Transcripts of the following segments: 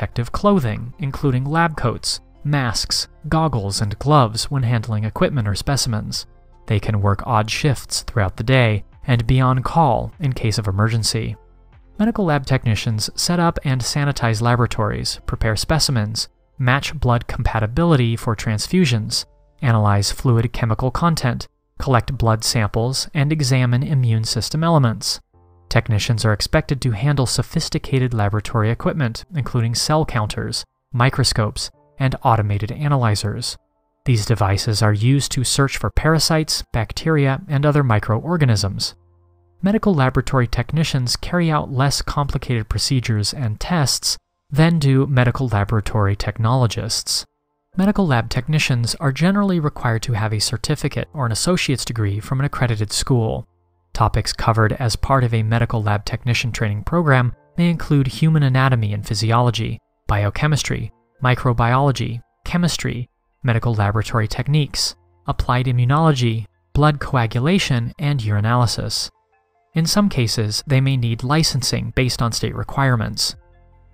protective clothing, including lab coats, masks, goggles, and gloves when handling equipment or specimens. They can work odd shifts throughout the day and be on call in case of emergency. Medical lab technicians set up and sanitize laboratories, prepare specimens, match blood compatibility for transfusions, analyze fluid chemical content, collect blood samples, and examine immune system elements. Technicians are expected to handle sophisticated laboratory equipment, including cell counters, microscopes, and automated analyzers. These devices are used to search for parasites, bacteria, and other microorganisms. Medical laboratory technicians carry out less complicated procedures and tests than do medical laboratory technologists. Medical lab technicians are generally required to have a certificate or an associate's degree from an accredited school. Topics covered as part of a medical lab technician training program may include human anatomy and physiology, biochemistry, microbiology, chemistry, medical laboratory techniques, applied immunology, blood coagulation, and urinalysis. In some cases, they may need licensing based on state requirements.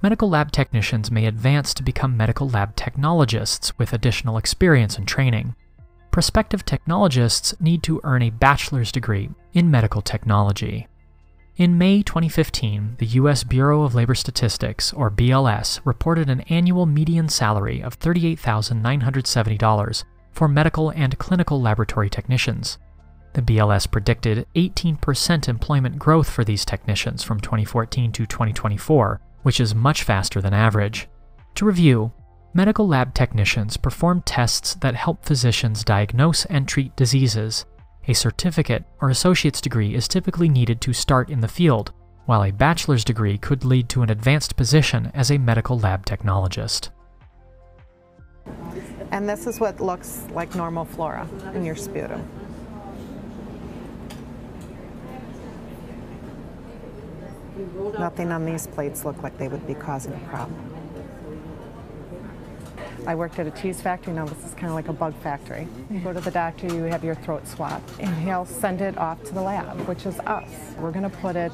Medical lab technicians may advance to become medical lab technologists with additional experience and training. Prospective technologists need to earn a bachelor's degree in medical technology. In May 2015, the U.S. Bureau of Labor Statistics, or BLS, reported an annual median salary of $38,970 for medical and clinical laboratory technicians. The BLS predicted 18% employment growth for these technicians from 2014 to 2024, which is much faster than average. To review, medical lab technicians perform tests that help physicians diagnose and treat diseases a certificate or associate's degree is typically needed to start in the field, while a bachelor's degree could lead to an advanced position as a medical lab technologist. And this is what looks like normal flora in your sputum. Nothing on these plates look like they would be causing a problem. I worked at a cheese factory. Now this is kind of like a bug factory. You go to the doctor, you have your throat swabbed, and he'll send it off to the lab, which is us. We're going to put it,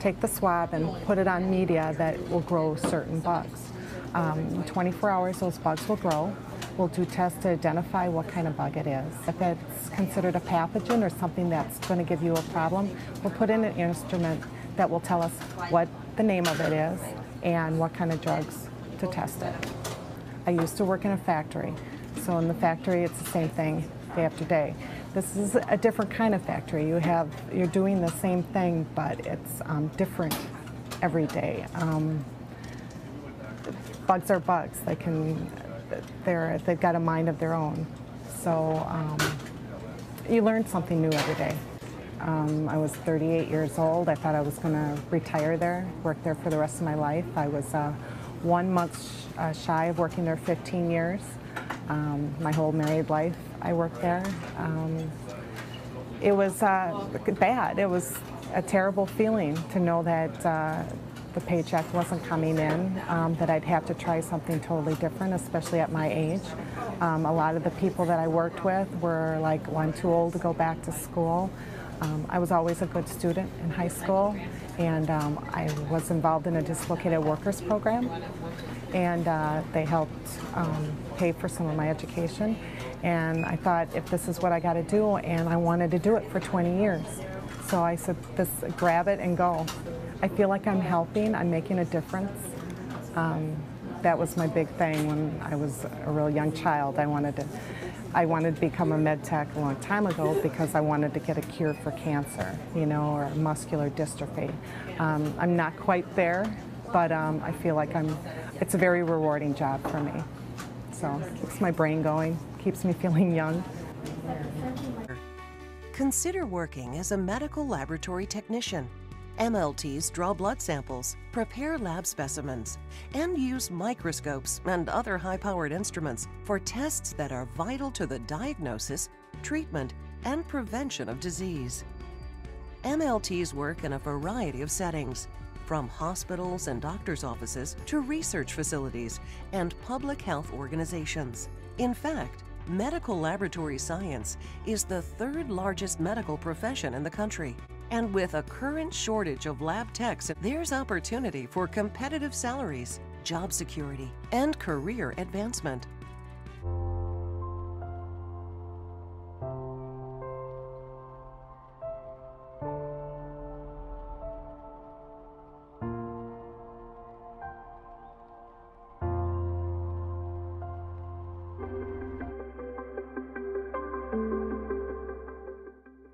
take the swab and put it on media that will grow certain bugs. Um, 24 hours, those bugs will grow. We'll do tests to identify what kind of bug it is. If it's considered a pathogen or something that's going to give you a problem, we'll put in an instrument that will tell us what the name of it is and what kind of drugs to test it. I used to work in a factory. So in the factory, it's the same thing day after day. This is a different kind of factory. You have, you're doing the same thing, but it's um, different every day. Um, bugs are bugs. They can, they're, they've got a mind of their own. So um, you learn something new every day. Um, I was 38 years old. I thought I was going to retire there, work there for the rest of my life. I was uh, one month uh, shy of working there 15 years. Um, my whole married life, I worked there. Um, it was uh, bad. It was a terrible feeling to know that uh, the paycheck wasn't coming in, um, that I'd have to try something totally different, especially at my age. Um, a lot of the people that I worked with were like, well, I'm too old to go back to school. Um, I was always a good student in high school, and um, I was involved in a dislocated workers program, and uh, they helped um, pay for some of my education. And I thought, if this is what I got to do, and I wanted to do it for 20 years, so I said, "This, grab it and go." I feel like I'm helping. I'm making a difference. Um, that was my big thing when I was a real young child. I wanted to I wanted to become a med tech a long time ago because I wanted to get a cure for cancer, you know, or muscular dystrophy. Um, I'm not quite there, but um, I feel like I'm, it's a very rewarding job for me. So keeps my brain going, keeps me feeling young. Consider working as a medical laboratory technician MLTs draw blood samples, prepare lab specimens, and use microscopes and other high-powered instruments for tests that are vital to the diagnosis, treatment, and prevention of disease. MLTs work in a variety of settings, from hospitals and doctors' offices to research facilities and public health organizations. In fact, medical laboratory science is the third largest medical profession in the country. And with a current shortage of lab techs, there's opportunity for competitive salaries, job security and career advancement.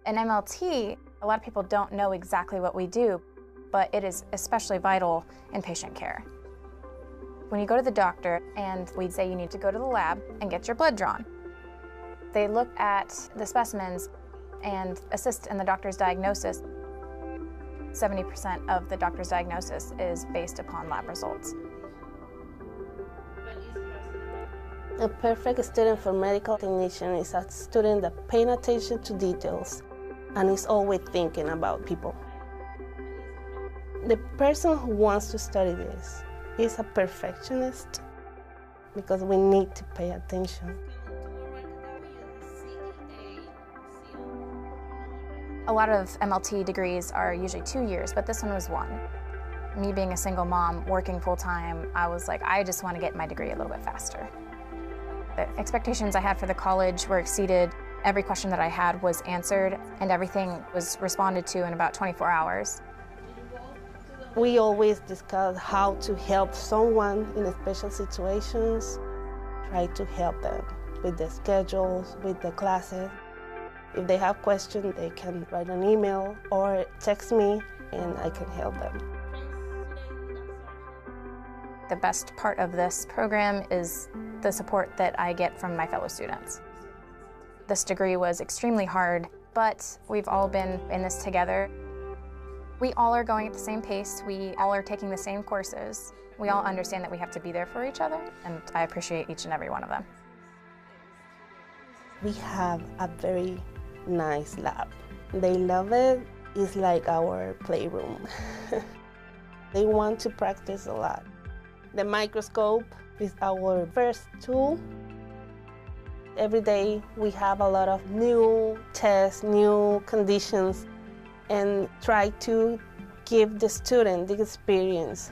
In MLT, a lot of people don't know exactly what we do, but it is especially vital in patient care. When you go to the doctor and we'd say you need to go to the lab and get your blood drawn, they look at the specimens and assist in the doctor's diagnosis. 70% of the doctor's diagnosis is based upon lab results. A perfect student for medical technician is a student that pays attention to details and is always thinking about people. The person who wants to study this is a perfectionist because we need to pay attention. A lot of MLT degrees are usually two years, but this one was one. Me being a single mom, working full time, I was like, I just want to get my degree a little bit faster. The expectations I had for the college were exceeded. Every question that I had was answered, and everything was responded to in about 24 hours. We always discuss how to help someone in special situations, try to help them with the schedules, with the classes. If they have questions, they can write an email or text me and I can help them. The best part of this program is the support that I get from my fellow students. This degree was extremely hard, but we've all been in this together. We all are going at the same pace. We all are taking the same courses. We all understand that we have to be there for each other, and I appreciate each and every one of them. We have a very nice lab. They love it. It's like our playroom. they want to practice a lot. The microscope is our first tool Every day we have a lot of new tests, new conditions, and try to give the student the experience.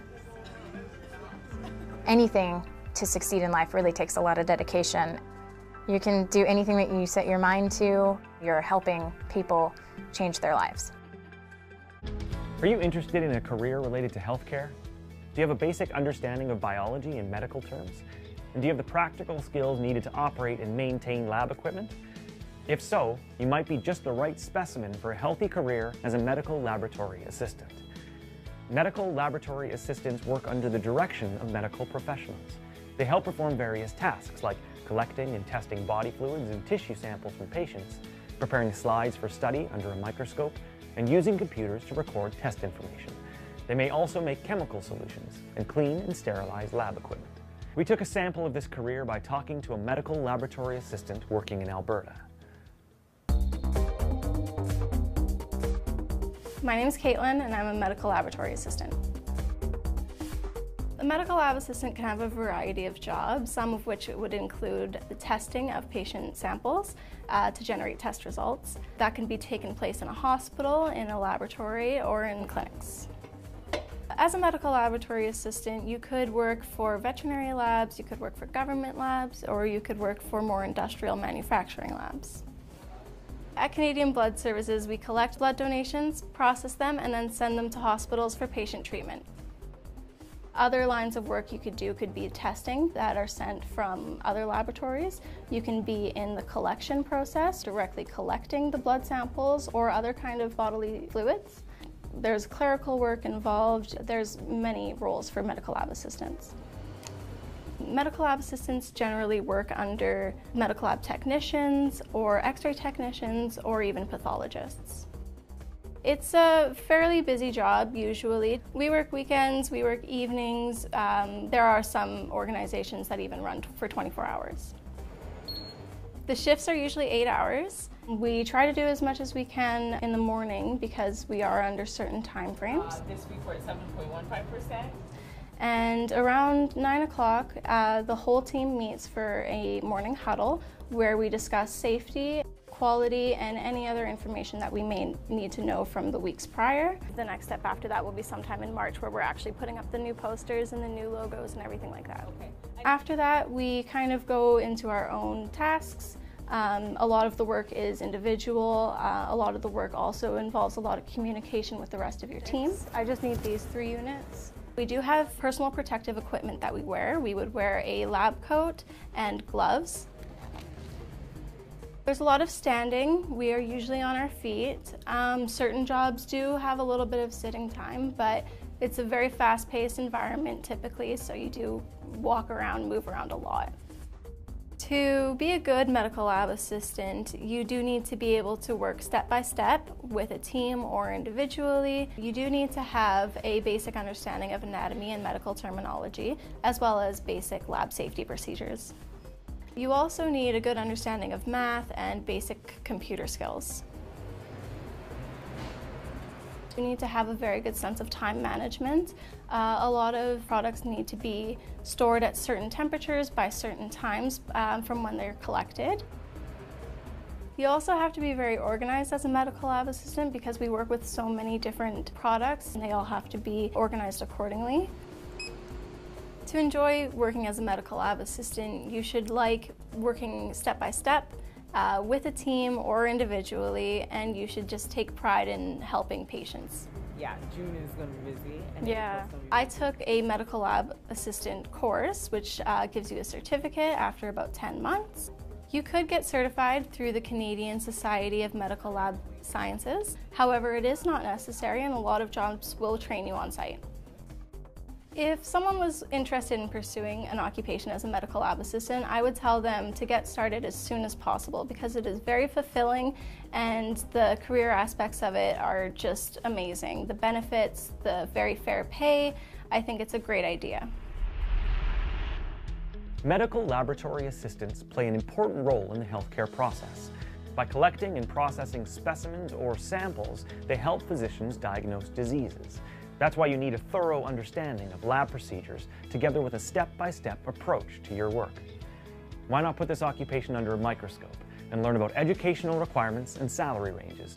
Anything to succeed in life really takes a lot of dedication. You can do anything that you set your mind to, you're helping people change their lives. Are you interested in a career related to healthcare? Do you have a basic understanding of biology in medical terms? And do you have the practical skills needed to operate and maintain lab equipment? If so, you might be just the right specimen for a healthy career as a medical laboratory assistant. Medical laboratory assistants work under the direction of medical professionals. They help perform various tasks like collecting and testing body fluids and tissue samples from patients, preparing slides for study under a microscope, and using computers to record test information. They may also make chemical solutions and clean and sterilize lab equipment. We took a sample of this career by talking to a medical laboratory assistant working in Alberta. My name is Caitlin and I'm a medical laboratory assistant. A medical lab assistant can have a variety of jobs, some of which would include the testing of patient samples uh, to generate test results. That can be taken place in a hospital, in a laboratory, or in clinics. As a medical laboratory assistant, you could work for veterinary labs, you could work for government labs, or you could work for more industrial manufacturing labs. At Canadian Blood Services, we collect blood donations, process them, and then send them to hospitals for patient treatment. Other lines of work you could do could be testing that are sent from other laboratories. You can be in the collection process, directly collecting the blood samples or other kind of bodily fluids. There's clerical work involved. There's many roles for medical lab assistants. Medical lab assistants generally work under medical lab technicians or x-ray technicians or even pathologists. It's a fairly busy job usually. We work weekends, we work evenings. Um, there are some organizations that even run for 24 hours. The shifts are usually eight hours. We try to do as much as we can in the morning because we are under certain time frames. Uh, this week we're at 7.15%. And around 9 o'clock, uh, the whole team meets for a morning huddle where we discuss safety, quality, and any other information that we may need to know from the weeks prior. The next step after that will be sometime in March where we're actually putting up the new posters and the new logos and everything like that. Okay. After that, we kind of go into our own tasks. Um, a lot of the work is individual. Uh, a lot of the work also involves a lot of communication with the rest of your team. I just need these three units. We do have personal protective equipment that we wear. We would wear a lab coat and gloves. There's a lot of standing. We are usually on our feet. Um, certain jobs do have a little bit of sitting time, but it's a very fast-paced environment typically, so you do walk around, move around a lot. To be a good medical lab assistant, you do need to be able to work step by step with a team or individually. You do need to have a basic understanding of anatomy and medical terminology, as well as basic lab safety procedures. You also need a good understanding of math and basic computer skills. We need to have a very good sense of time management. Uh, a lot of products need to be stored at certain temperatures by certain times um, from when they're collected. You also have to be very organized as a medical lab assistant because we work with so many different products and they all have to be organized accordingly. To enjoy working as a medical lab assistant, you should like working step by step uh, with a team or individually, and you should just take pride in helping patients. Yeah, June is going to be busy. yeah, I took a medical lab assistant course, which uh, gives you a certificate after about 10 months. You could get certified through the Canadian Society of Medical Lab Sciences. However, it is not necessary, and a lot of jobs will train you on site. If someone was interested in pursuing an occupation as a medical lab assistant, I would tell them to get started as soon as possible because it is very fulfilling and the career aspects of it are just amazing. The benefits, the very fair pay, I think it's a great idea. Medical laboratory assistants play an important role in the healthcare process. By collecting and processing specimens or samples, they help physicians diagnose diseases. That's why you need a thorough understanding of lab procedures together with a step-by-step approach to your work. Why not put this occupation under a microscope and learn about educational requirements and salary ranges?